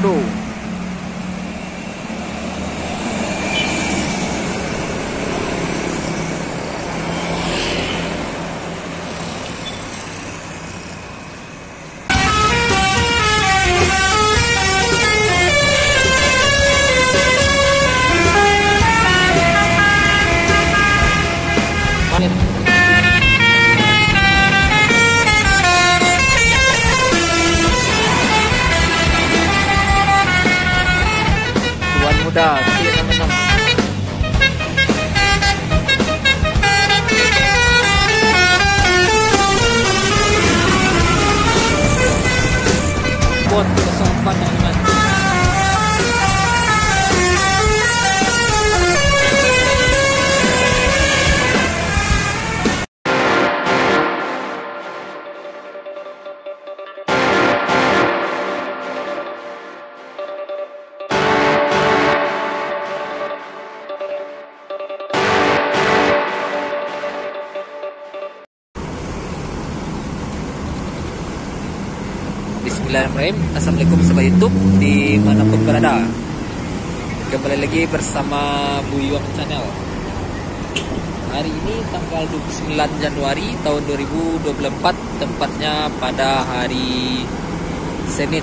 Bodo. Bismillahirrahmanirrahim. Assalamualaikum sahabat YouTube Di mana pun berada. Kembali lagi bersama Bu Yuang Channel. Hari ini tanggal 29 Januari tahun 2024 Tempatnya pada hari Senin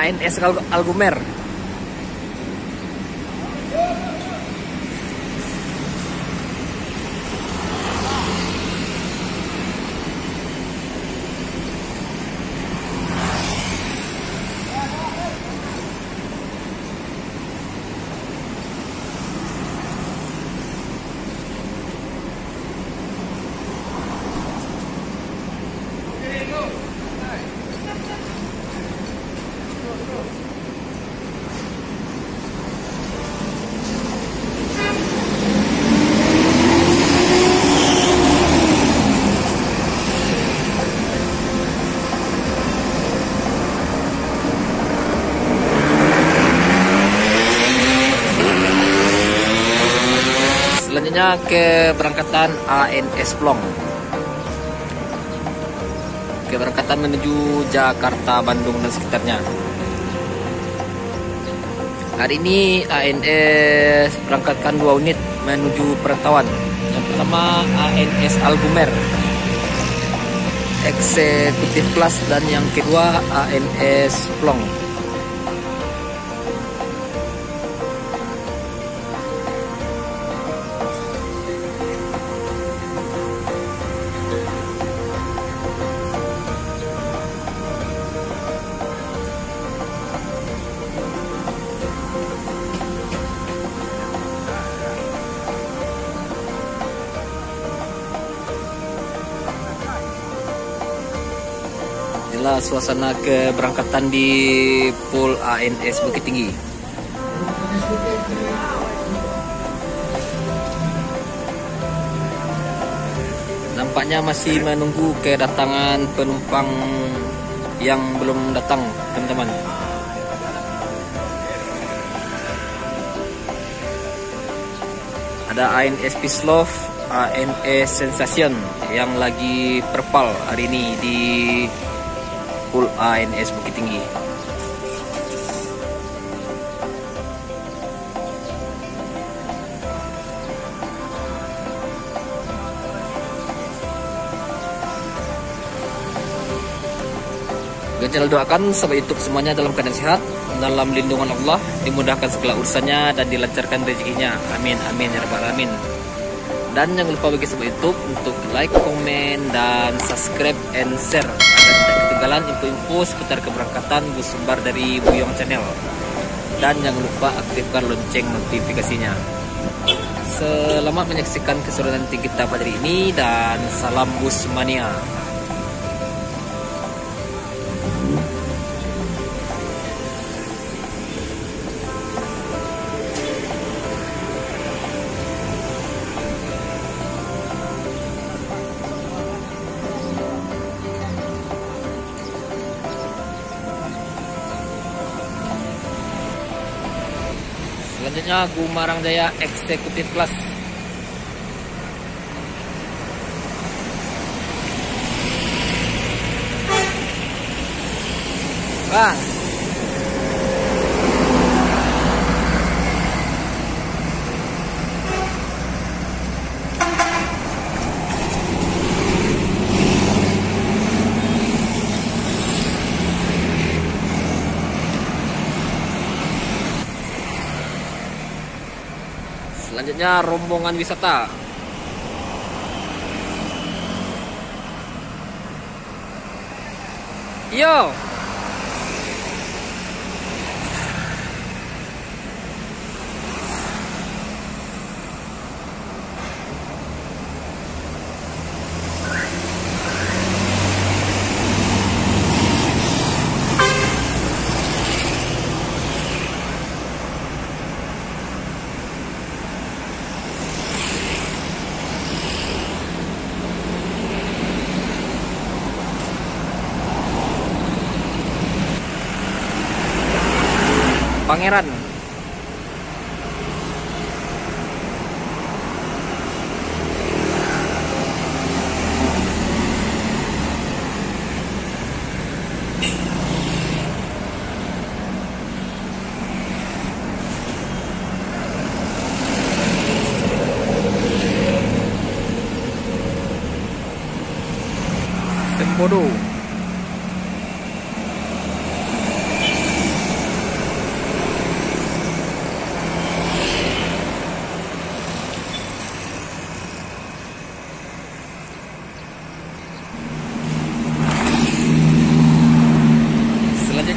ANS Al- Algumer Selanjutnya keberangkatan ANS Plong. Keberangkatan menuju Jakarta, Bandung dan sekitarnya Hari ini ANS berangkatkan dua unit menuju perantauan. Yang pertama ANS Algumer Eksekutif Plus dan yang kedua ANS Plong Inilah suasana keberangkatan di Pool ANS Bukit Tinggi. Nampaknya masih menunggu kedatangan penumpang yang belum datang, teman-teman. Ada ANS Love, ANS Sensation yang lagi perpal hari ini di Pool ANS Bukit Tinggi. Ganjal doakan sahabat YouTube semuanya dalam keadaan sehat, dalam lindungan Allah, dimudahkan segala urusannya dan dilancarkan rezekinya. Amin amin ya rabbal alamin. Dan jangan lupa bagi sobat YouTube untuk like, komen, dan subscribe and share agar tidak ketinggalan info-info seputar keberangkatan bus bar dari Buyong Channel. Dan jangan lupa aktifkan lonceng notifikasinya. Selamat menyaksikan keseruan nanti kita pada hari ini dan salam bus mania. Selanjutnya Gumarang Jaya Executive Class. Bang. Selanjutnya rombongan wisata. Yo. Pangeran. Tempodo.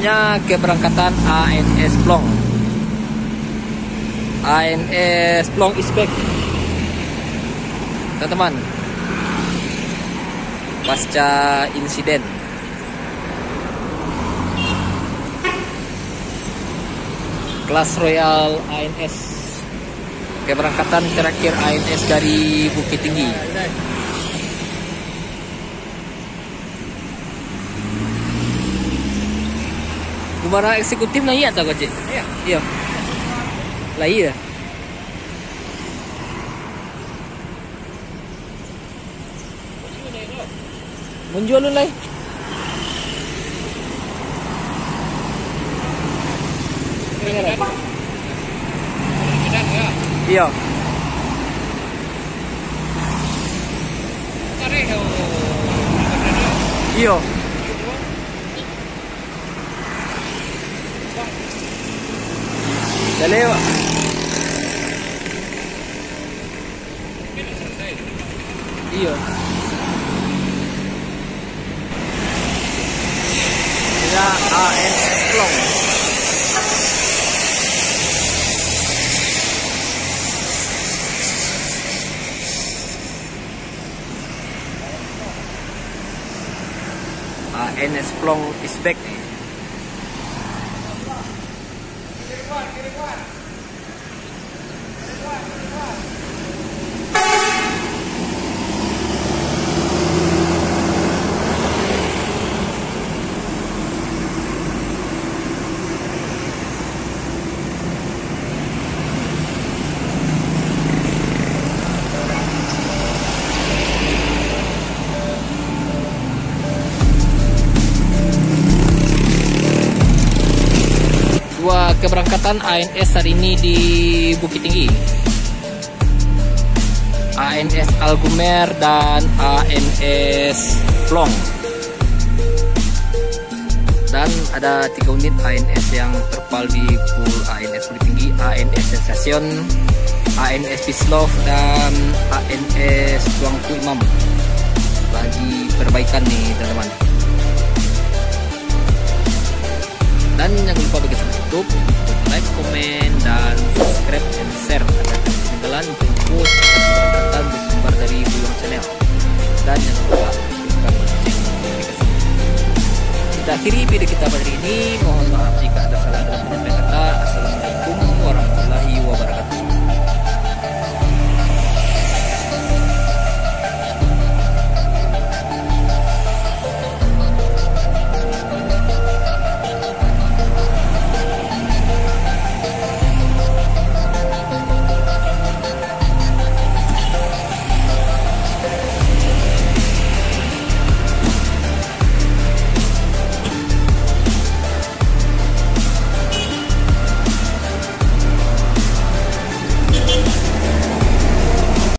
Selanjutnya keberangkatan ANS Plong. ANS Plong is back. Teman-teman. Pasca insiden. Kelas Royal ANS. Keberangkatan terakhir ANS dari Bukit Tinggi. Gumara eksekutif na iya ta kocik? Iya. Iya. Lah iya. Menjual ulai. Iya. Iya. Dali, Pak. Iya. Ya ANS Plong. ANS Plong is back. Keberangkatan ANS hari ini di Bukit Tinggi. ANS Algumer dan ANS Plong. Dan ada tiga unit ANS yang terpal di pool ANS Bukit Tinggi, ANS Sensation, ANS Pislov dan ANS Tuangku Imam bagi perbaikan nih teman-teman dan jangan lupa bagi YouTube like, komen, dan subscribe dan share. Agar ketinggalan info kesempatan bersumber dari Buyong Channel. Dan jangan lupa aktifkan lonceng notifikasi. Kita akhiri video kita pada hari ini. Mohon